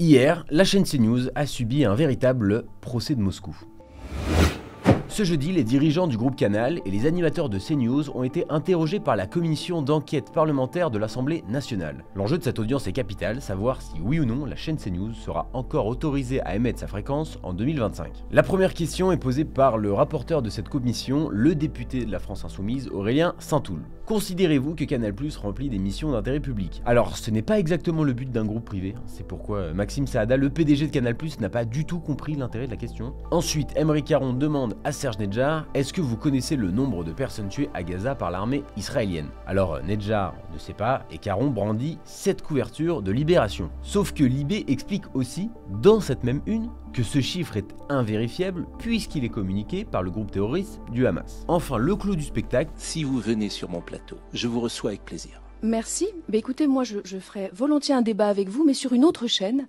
Hier, la chaîne CNews a subi un véritable procès de Moscou. Ce jeudi, les dirigeants du groupe Canal et les animateurs de CNews ont été interrogés par la commission d'enquête parlementaire de l'Assemblée nationale. L'enjeu de cette audience est capital, savoir si oui ou non la chaîne CNews sera encore autorisée à émettre sa fréquence en 2025. La première question est posée par le rapporteur de cette commission, le député de la France Insoumise, Aurélien Saint-Toul. Considérez-vous que Canal Plus remplit des missions d'intérêt public? Alors, ce n'est pas exactement le but d'un groupe privé, c'est pourquoi Maxime Saada, le PDG de Canal Plus, n'a pas du tout compris l'intérêt de la question. Ensuite, Emery Caron demande à Serge Nedjar Est-ce que vous connaissez le nombre de personnes tuées à Gaza par l'armée israélienne Alors Nedjar ne sait pas et Caron brandit cette couverture de libération. Sauf que Libé explique aussi, dans cette même une, que ce chiffre est invérifiable puisqu'il est communiqué par le groupe terroriste du Hamas. Enfin, le clou du spectacle. Si vous venez sur mon plateau, je vous reçois avec plaisir. Merci. Bah écoutez, moi je, je ferai volontiers un débat avec vous, mais sur une autre chaîne.